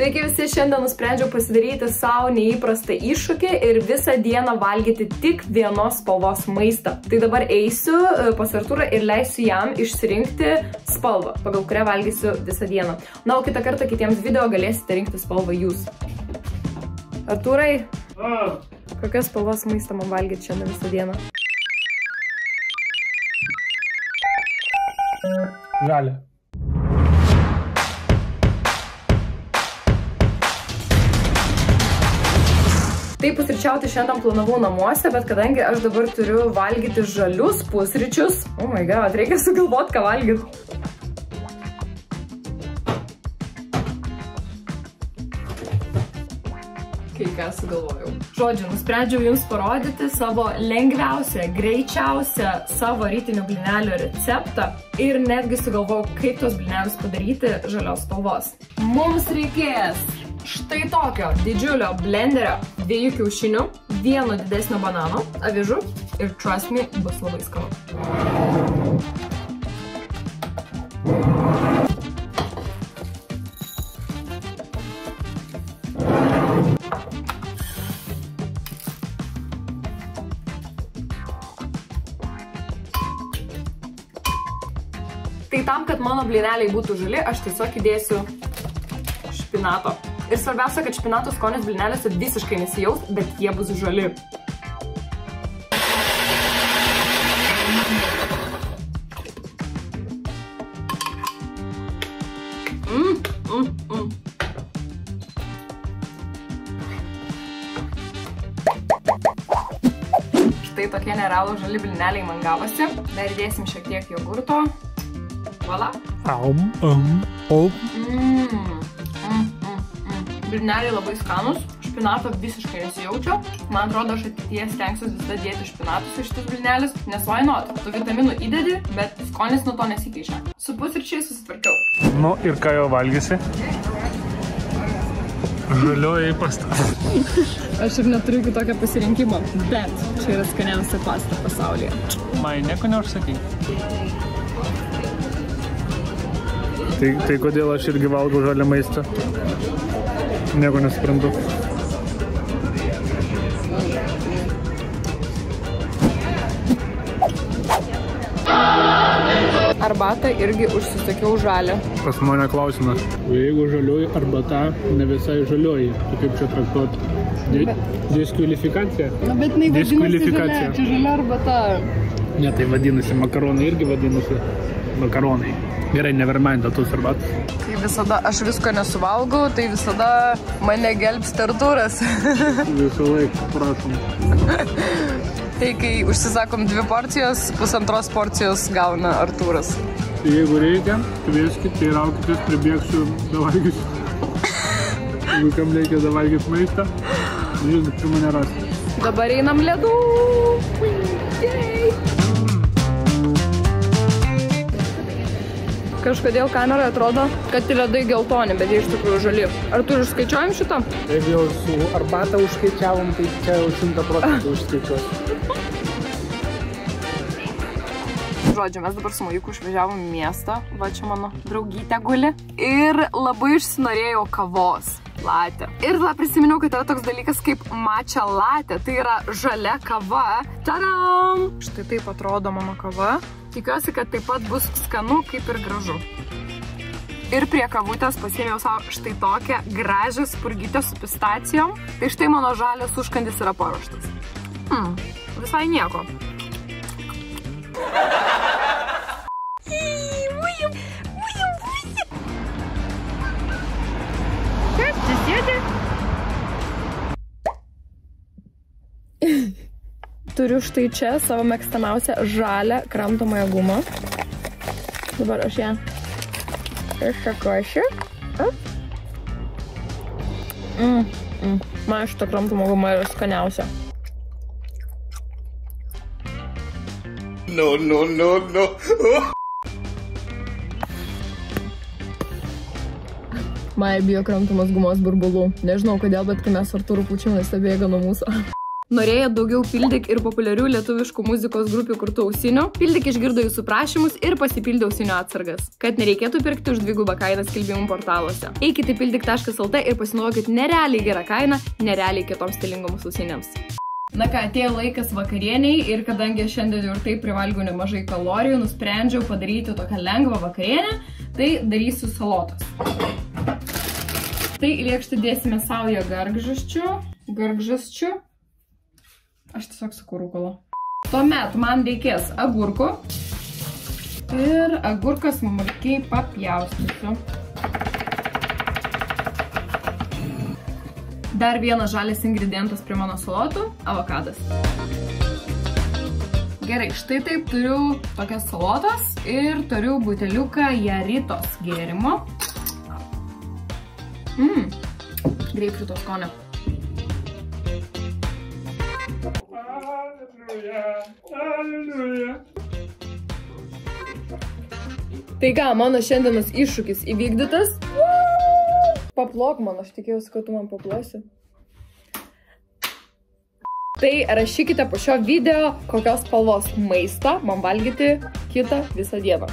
Sveiki visi, šiandien nusprendžiau pasidaryti savo neįprastą iššūkį ir visą dieną valgyti tik vienos spalvos maistą. Tai dabar eisiu e, pas Arturą ir leisiu jam išsirinkti spalvą, pagal kurią valgysiu visą dieną. Na, o kitą kartą kitiems video galėsite rinkti spalvą jūs. Arturai, kokios spalvos maistą man valgyti šiandien visą dieną? Žalia. Taip pusryčiauti šiandien planavau namuose, bet kadangi aš dabar turiu valgyti žalius pusryčius, oh my god, reikia sugalvoti, ką valgyti. Kai ką sugalvojau. Žodžiu, nusprendžiau jums parodyti savo lengviausią, greičiausią savo rytinių blinelių receptą ir netgi sugalvojau, kaip tos blinelius padaryti žalios spalvos. Mums reikės štai tokio didžiulio blenderio dviejų kiaušinių, vieno didesnio banano, avižų ir trust me, bus labai skanu. Tai tam, kad mano blyneliai būtų žali, aš tiesiog įdėsiu špinato. Ir svarbiausia, kad špinato skonis blyneliuose visiškai nesijaus, bet jie bus žali. Mm, mm, mm. Štai tokie nerealų žali blyneliai man gavosi. Dar įdėsim šiek tiek jogurto. Voila. Aum, um, om. Mm, mm, mm, mm. Blyneliai labai skanus, špinato visiškai nesijaučia. Man atrodo, aš ateityje stengsiuosi visada dėti špinatus į šitus blynelius, nes why not? Tu vitaminų įdedi, bet skonis nuo to nesikeičia. Su pusryčiais susitvarkiau. Nu ir ką jau valgysi? Žalioji pasta. Aš ir neturiu kitokio pasirinkimo, bet čia yra skaniausia pasta pasaulyje. Mai nieko neužsakai. Tai, tai kodėl aš irgi valgau žalią maistą? Nieko nesuprantu. Arbatą irgi užsisakiau žalę. Pas mane klausimas. O jeigu žalioji arbata ne visai žalioji, tai kaip čia traktuoti? Di diskvalifikacija? Na, bet jinai Diskvalifikacija. čia žalia arbata. Ne, tai vadinasi, makaronai irgi vadinasi makaronai. Gerai, nevermind, tos arbatos. Kai visada aš visko nesuvalgau, tai visada mane gelbsti Artūras. Visą laiką, prašom. tai kai užsisakom dvi porcijos, pusantros porcijos gauna Artūras. Tai jeigu reikia, kvieskit, tai raukitės, pribėgsiu, davalgysiu. Jeigu kam reikia davalgyti maistą, jūs prie mane rasite. Dabar einam ledų. Yay. Kažkodėl kameroje atrodo, kad ledai geltoni, bet jie iš tikrųjų žali. Ar tu išskaičiuojam šitą? Jeigu jau su arbatą užskaičiavom, tai čia jau šimta procentų užskaičiuos. Žodžiu, mes dabar su Majuku išvažiavom į miestą, va čia mano draugytė guli. Ir labai išsinorėjau kavos. Latė. Ir tada prisiminiau, kad yra toks dalykas kaip mačia latė. Tai yra žalia kava. Tadam! Štai taip atrodo mano kava. Tikiuosi, kad taip pat bus skanu kaip ir gražu. Ir prie kavutės pasėmiau savo štai tokią gražią spurgytę su pistacijom. Tai štai mano žalias užkandis yra paruoštas. Hmm, visai nieko. Kas čia sėdi? Turiu štai čia savo mėgstamiausią žalę kramtomąją gumą. Dabar aš ją iššakošiu. Mm, mm. Man šitą kramtomą gumą yra skaniausia. No, no, no, no. Maja bijo kramtomos gumos burbulų. Nežinau kodėl, bet kai mes Artūrų pučiamės, tai bėga nuo mūsų. Norėjo daugiau pildyk ir populiarių lietuviškų muzikos grupių kurtų ausinių. Pildyk išgirdo jūsų prašymus ir pasipildė ausinių atsargas. Kad nereikėtų pirkti už dvigubą kainą skelbimų portaluose. Eikite pildyk.lt ir pasinaudokit nerealiai gerą kainą, nerealiai kitoms stilingoms ausinėms. Na ką, atėjo laikas vakarieniai ir kadangi šiandien jau ir taip privalgiau nemažai kalorijų, nusprendžiau padaryti tokią lengvą vakarienę, tai darysiu salotas. Tai į lėkštę dėsime saują gargžuščių, gargžuščių, Aš tiesiog sakau rūkalo. Tuomet man reikės agurkų. Ir agurkas smulkiai papjaustysiu. Dar vienas žalis ingredientas prie mano salotų - avokadas. Gerai, štai taip turiu tokias salotas ir turiu buteliuką jaritos gėrimo. Mmm, greipfruto skonio. Tai ką, mano šiandienos iššūkis įvykdytas. Paplok man, aš tikėjausi, kad tu man paplosi. Tai rašykite po šio video, kokios spalvos maistą man valgyti kitą visą dieną.